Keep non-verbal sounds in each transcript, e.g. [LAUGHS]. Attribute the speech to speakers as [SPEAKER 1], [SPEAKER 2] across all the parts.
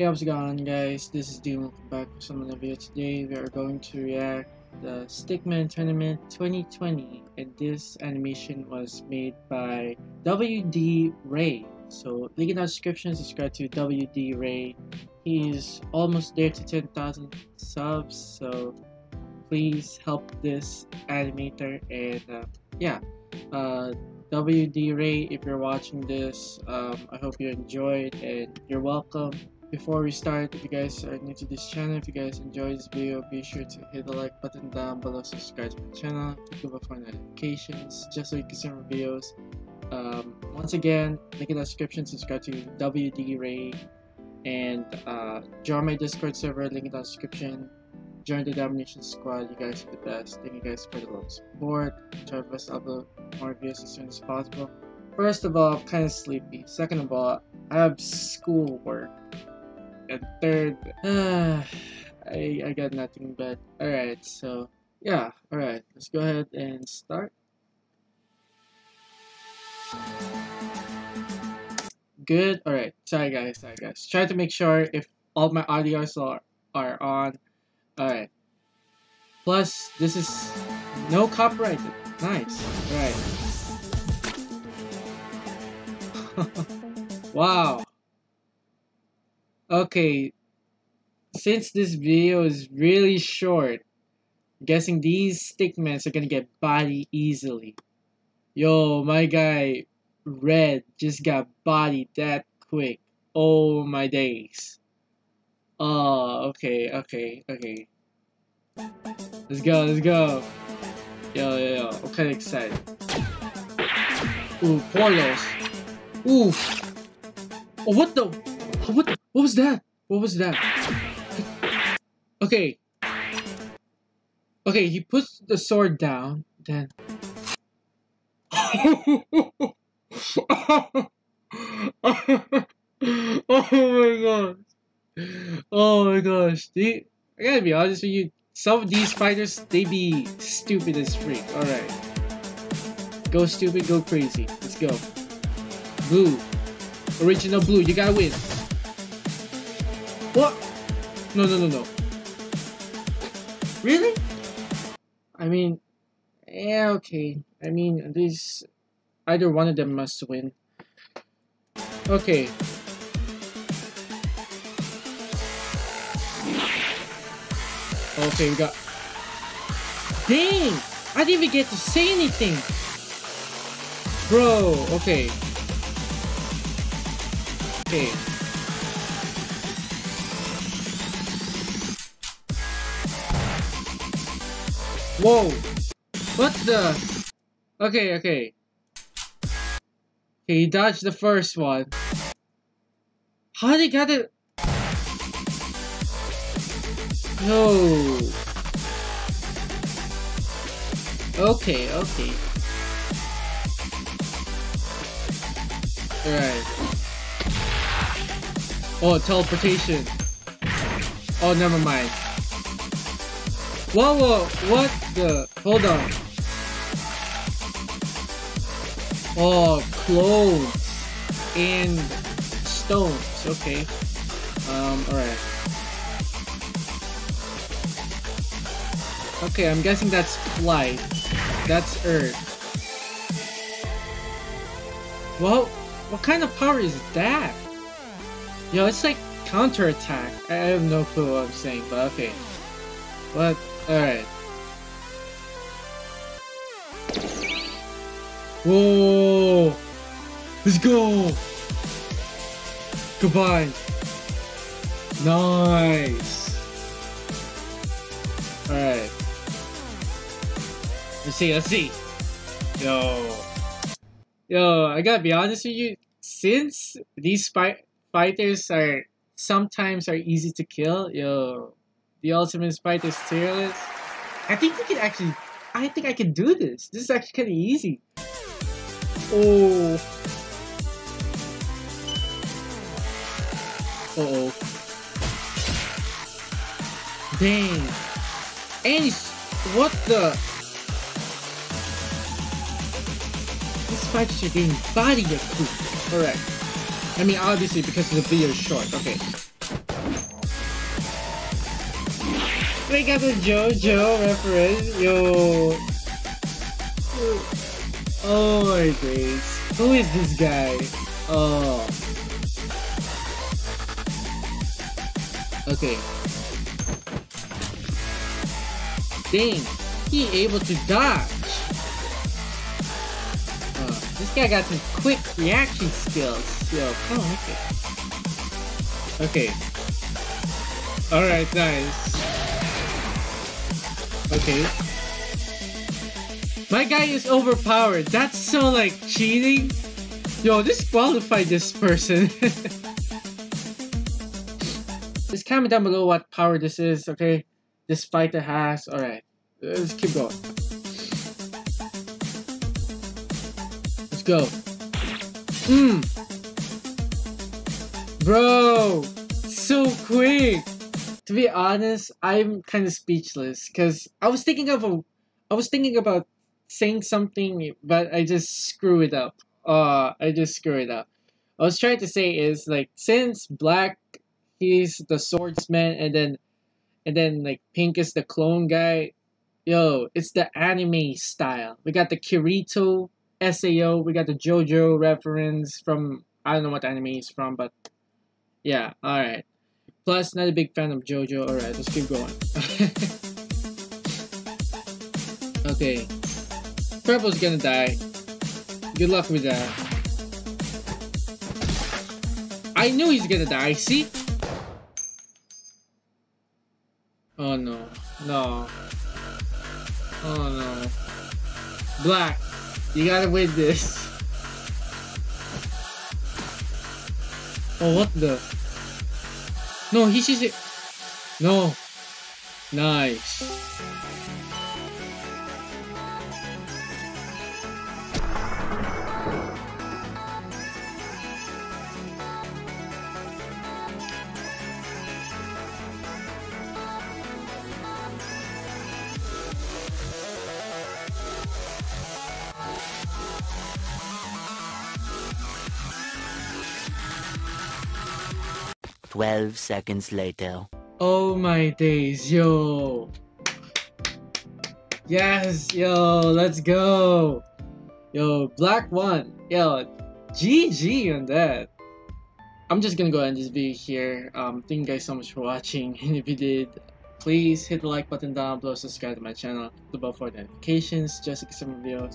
[SPEAKER 1] Hey, how's it going guys? This is Dean, welcome back to some of the video. Today we are going to react the Stickman Tournament 2020 and this animation was made by WD Ray. So link in the description, subscribe to WD Ray. He's almost there to 10,000 subs, so please help this animator and uh, yeah. Uh, WD Ray, if you're watching this, um, I hope you enjoyed and you're welcome. Before we start, if you guys are new to this channel, if you guys enjoy this video, be sure to hit the like button down below, subscribe to my channel, click the for notifications, just so you can see more videos. Um, once again, link in the description, subscribe to WD Ray, and uh, join my Discord server, link in the description. Join the Domination Squad, you guys are the best. Thank you guys for the love support. Try my to upload more videos as soon as possible. First of all, I'm kind of sleepy. Second of all, I have schoolwork and third, [SIGHS] I, I got nothing but, alright, so, yeah, alright, let's go ahead and start. Good, alright, sorry guys, sorry guys, try to make sure if all my audios are, are on, alright. Plus, this is no copyright, nice, alright. [LAUGHS] wow. Okay, since this video is really short, I'm guessing these stickmans are gonna get body easily. Yo, my guy, Red, just got bodied that quick. Oh my days. Oh, okay, okay, okay. Let's go, let's go. Yo, yo, yo, I'm kinda excited. Ooh, portals. Oof. Oh, what the? What? What was that? What was that? Okay. Okay, he puts the sword down, then. [LAUGHS] oh my gosh. Oh my gosh. They, I gotta be honest with you, some of these fighters, they be stupid as freak. Alright. Go stupid, go crazy. Let's go. Blue. Original blue, you gotta win. What? No, no, no, no. Really? I mean, yeah, okay. I mean, these either one of them must win. Okay. Okay, we got... Dang! I didn't even get to say anything! Bro, okay. Okay. Whoa! What the? Okay, okay. Okay, he dodged the first one. How did he get it? No. Okay, okay. Alright. Oh, teleportation. Oh, never mind. Whoa, whoa, what the? Hold on. Oh, clothes and stones. Okay. Um, alright. Okay, I'm guessing that's flight. That's earth. Well, what kind of power is that? Yo, it's like counterattack. I have no clue what I'm saying, but okay. What? Alright. Whoa! Let's go! Goodbye! Nice! Alright. Let's see, let's see! Yo. Yo, I gotta be honest with you, since these fighters are sometimes are easy to kill, yo, the Ultimate Spider Fearless. I think we can actually, I think I can do this. This is actually kind of easy. Oh. Uh oh. Dang. And what the? These fighters are getting body quick. Correct. I mean, obviously because the video is short. Okay. We got the JoJo reference. Yo. Oh my days. Who is this guy? Oh. Okay. Dang. He able to dodge. Uh, this guy got some quick reaction skills. Yo, come on, okay. Okay. Alright, nice. Okay. My guy is overpowered. That's so like cheating. Yo, disqualify this person. [LAUGHS] Just comment down below what power this is, okay? This fighter has. Alright. Let's keep going. Let's go. Mmm. Bro, so quick. To be honest, I'm kind of speechless because I was thinking of a, I was thinking about saying something, but I just screw it up. Uh, I just screw it up. I was trying to say is like since Black, he's the swordsman, and then, and then like Pink is the clone guy. Yo, it's the anime style. We got the Kirito SAO. We got the JoJo reference from I don't know what anime is from, but yeah, alright. Plus, not a big fan of JoJo. Alright, let's keep going. [LAUGHS] okay. Purple's gonna die. Good luck with that. I knew he's gonna die, see? Oh no. No. Oh no. Black, you gotta win this. [LAUGHS] Oh, what the? No, he sees it. No. Nice.
[SPEAKER 2] Twelve seconds later.
[SPEAKER 1] Oh my days, yo. Yes, yo, let's go. Yo, Black one. Yo, GG on that. I'm just gonna go end this video here. Um, thank you guys so much for watching. [LAUGHS] And if you did, please hit the like button down below, subscribe to my channel, the bell for notifications, just get some videos.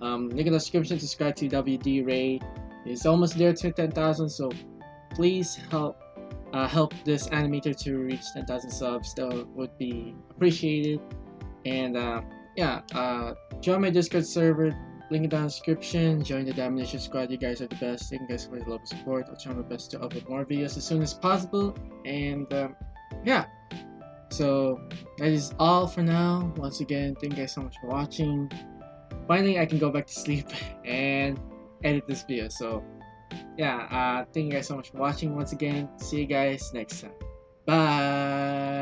[SPEAKER 1] Um, link in the description, subscribe to WD Ray. It's almost there to 10,000, so please help uh, help this animator to reach 10,000 subs. That would be appreciated. And uh, yeah, uh, join my Discord server. Link down in the description. Join the Domination Squad. You guys are the best. Thank you guys for the love and support. I'll try my best to upload more videos as soon as possible. And um, yeah, so that is all for now. Once again, thank you guys so much for watching. Finally, I can go back to sleep [LAUGHS] and edit this video. So yeah, uh, thank you guys so much for watching once again. See you guys next time. Bye.